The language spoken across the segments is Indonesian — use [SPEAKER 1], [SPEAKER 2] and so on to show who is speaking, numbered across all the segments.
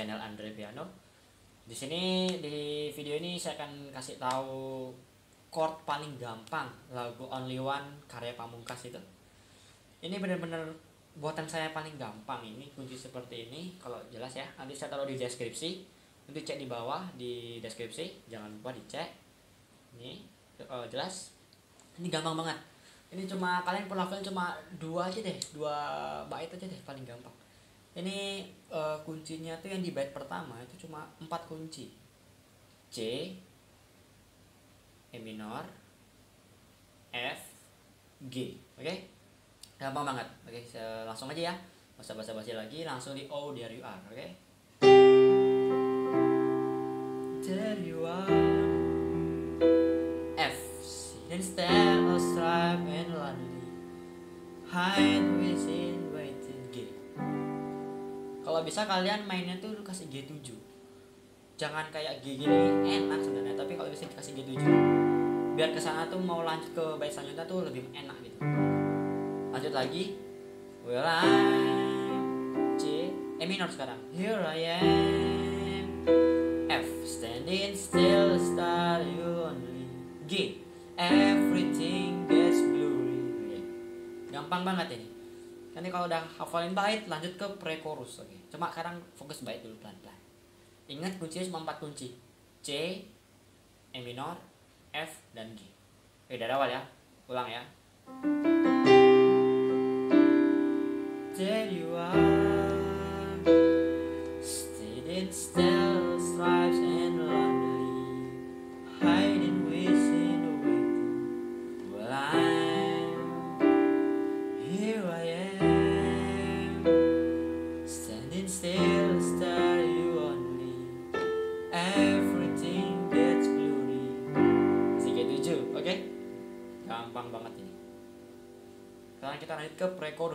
[SPEAKER 1] channel Andre Piano. Di sini di video ini saya akan kasih tahu chord paling gampang lagu Only One karya Pamungkas itu. Ini benar-benar buatan saya paling gampang ini kunci seperti ini. Kalau jelas ya nanti saya taruh di deskripsi. Nanti cek di bawah di deskripsi. Jangan lupa dicek. Ini oh, jelas. Ini gampang banget. Ini cuma kalian perlu cuma dua aja deh dua bait aja deh paling gampang ini uh, kuncinya tuh yang di bait pertama itu cuma empat kunci. C E minor F G oke? Okay? gampang banget. Oke okay, langsung aja ya. Masa basa-basi lagi langsung di O there you are oke? Okay? there you are. F instead of stripe and lonely hide within kalau bisa kalian mainnya tuh kasih G7 jangan kayak G gini enak sebenarnya tapi kalau bisa dikasih G7 biar ke sana tuh mau lanjut ke bait selanjutnya tuh lebih enak gitu. Lanjut lagi. Well I'm C. E minor sekarang. Here I am. F. Standing still star you only. G. Everything gets blurry. Gampang banget ini nanti kalau udah hafalin bait lanjut ke pre-chorus oke. Cuma sekarang fokus bait dulu pelan-pelan. Ingat kuncinya cuma empat kunci. C E minor F dan G. Oke dari awal ya? Ulang ya. There you are still and lonely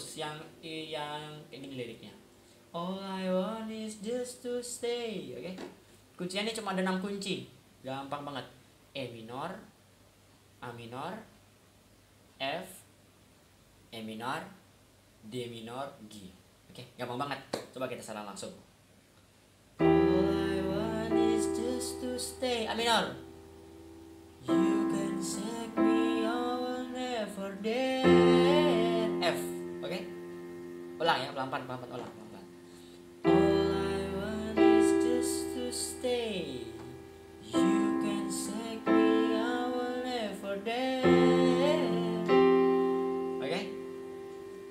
[SPEAKER 1] pre-chorus yang yang ini liriknya. All I want is just to stay oke? Okay? kuncinya ini cuma ada 6 kunci. Gampang banget. E minor A minor F E minor D minor G oke? Okay? gampang banget. Coba kita salah langsung. All I want is just to stay. A minor. You can set me F oke okay? Ulang ya pelan-pelan pelan-pelan ulang pelan-pelan. All I want is just to stay. You can take me I will never dare. Oke. Okay?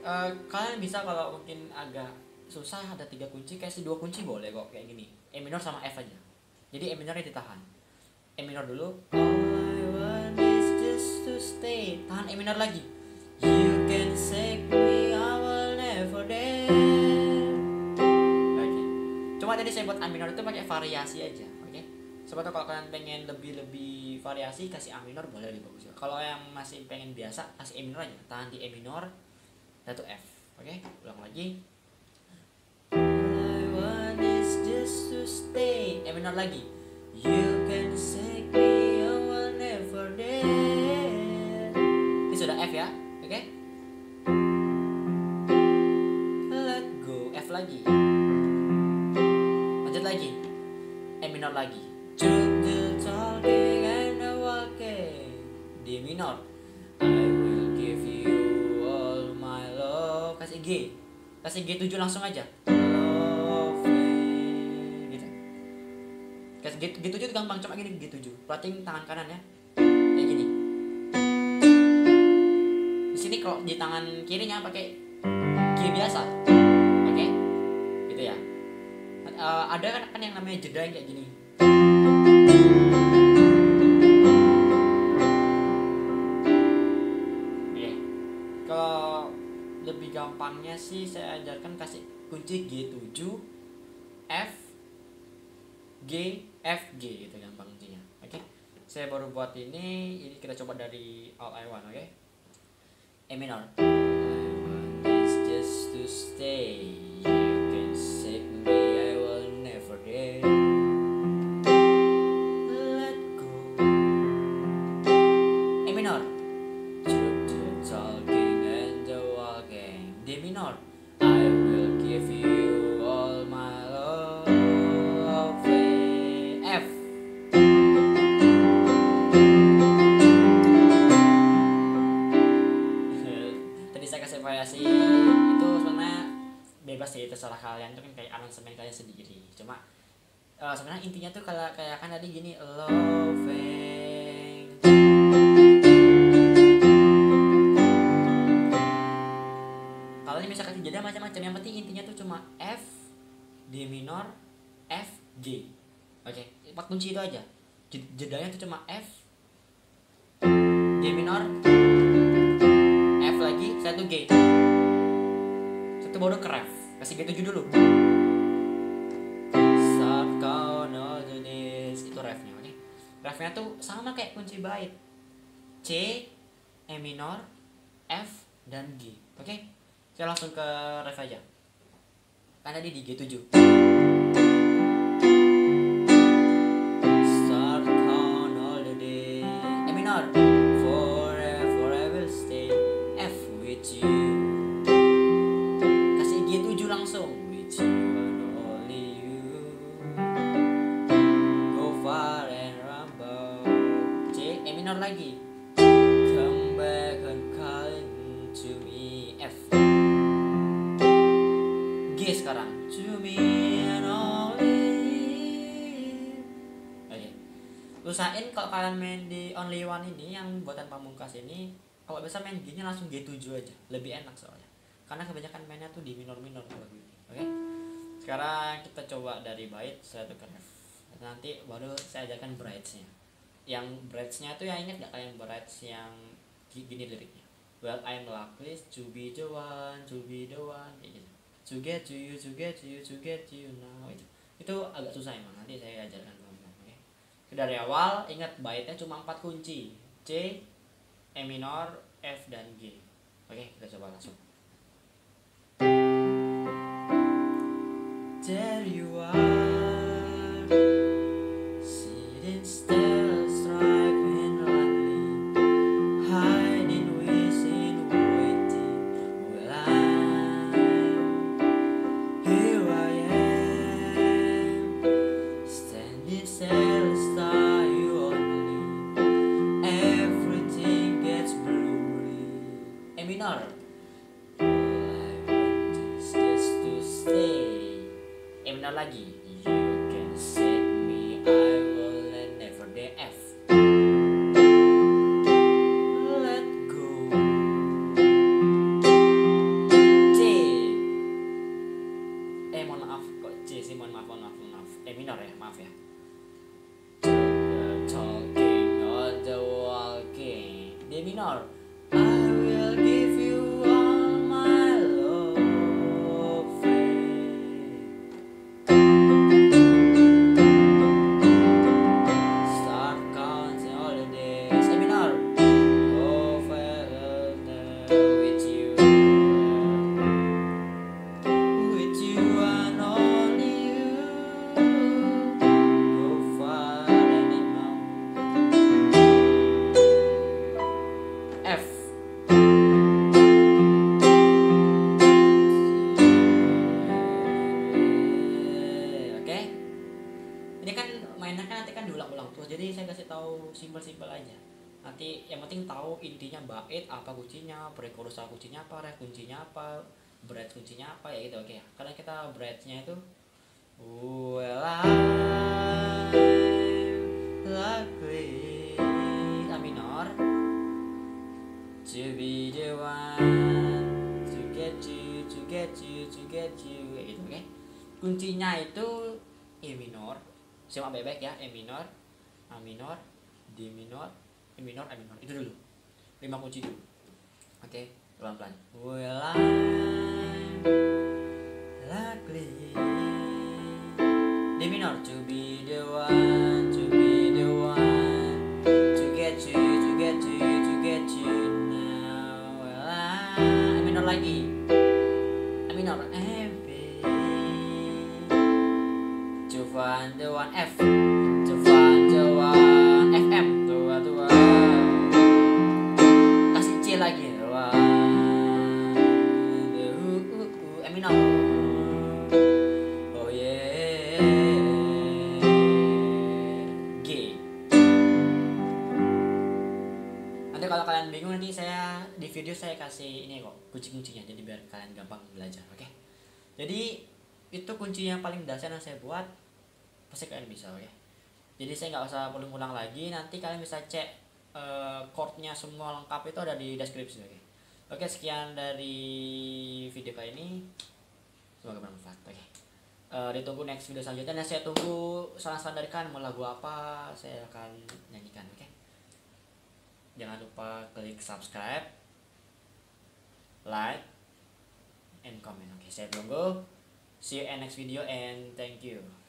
[SPEAKER 1] uh, kalian bisa kalau mungkin agak susah ada tiga kunci kasih dua kunci boleh kok kayak gini. E minor sama F aja. Jadi E minornya ditahan. E minor dulu. All I want to stay. Tahan E minor lagi. You can take me okay. cuma tadi saya buat A minor itu pakai variasi aja oke? Okay? Kalau kalian pengen lebih lebih variasi kasih A minor boleh lebih bagus. Kalau yang masih pengen biasa kasih minor aja. Tahan di minor satu F oke? Ulang lagi. I want lagi. You can take me I will never dare. Sudah F ya oke? okay? Minor lagi. D minor. I will give you all my love. Kasih G. Kasih G 7 langsung aja. Gitu. Kasih G, G 7 itu gampang cuma gini G 7 perhatiin tangan kanan ya. Kayak gini. Sini kalau di tangan kirinya pakai G biasa. Oke? Okay? gitu ya uh, ada kan, kan yang namanya jeda kayak gini okay. kalau lebih gampangnya sih saya ajarkan kasih kunci G7 F G F G itu gampang kuncinya oke okay? saya baru buat ini ini kita coba dari all I want oke okay? A minor. I want this just to stay. You can me, variasi itu sebenarnya bebas sih terserah kalian. Itu kan kayak aransemen kalian sendiri. Cuma uh, sebenarnya intinya tuh kalau kayak kan tadi gini loving. Kalau ini misalkan jadi macam-macam yang penting intinya tuh cuma F D minor F G. Oke okay. empat kunci itu aja. Jedanya tuh cuma F D minor satu G satu baru ke ref kasih G7 dulu. All the days itu refnya oke refnya tuh sama kayak kunci bait. C E minor F dan G. Oke? Okay? saya langsung ke ref aja. Karena di G7 usahain kalau kalian main di only one ini yang buatan pamungkas ini kalau bisa main G-nya langsung G7 aja. Lebih enak soalnya. Karena kebanyakan mainnya tuh di minor minor kalau oke? Okay? sekarang kita coba dari bait saya tukar F. Nanti baru saya ajarkan brightsnya yang brightsnya tuh yang ingat gak kalian brights yang gini liriknya. Well I'm lucky to be the one to be the one kayak gitu. To get to you to get to you to get to you now itu itu agak susah emang nanti saya ajarkan dari awal ingat baitnya cuma empat kunci. C E minor F dan G. Oke kita coba langsung. There you are Lagi. You can set me, I will never the F. Let go. C. Eh mohon maaf kok C sih mohon maaf mohon maaf mohon maaf. E minor ya maaf ya. Talking on the walking. D minor. Simpel-simpel aja. Nanti yang penting tahu intinya bait apa kuncinya pre-chorus kuncinya apa ref kuncinya apa bread kuncinya apa ya gitu. Oke okay. karena kita breadnya itu well A minor. To be the one to get you to get you to get you kayak gitu oke. Kuncinya itu E minor simak bebek ya E minor A minor D minor E minor A minor. Itu dulu. Lima kunci dulu. Oke okay, pelan pelan well I'm likely D minor. To be the one to be the one. To get you to get you to get you now. A minor lagi to find the one F to find the one di video saya kasih ini kok kunci-kuncinya. Jadi biar kalian gampang belajar oke? Jadi itu kunci yang paling dasar yang saya buat pasti kalian bisa oke jadi saya nggak usah ulang-ulang lagi. Nanti kalian bisa cek uh, chordnya semua lengkap itu ada di deskripsi oke? Oke sekian dari video kali ini. Semoga bermanfaat oke? Uh, ditunggu next video selanjutnya. Dan saya tunggu saran-saran dari kalian. Mau lagu apa saya akan nyanyikan oke? Jangan lupa klik subscribe like and comment oke? Okay, saya tunggu. See you in next video and thank you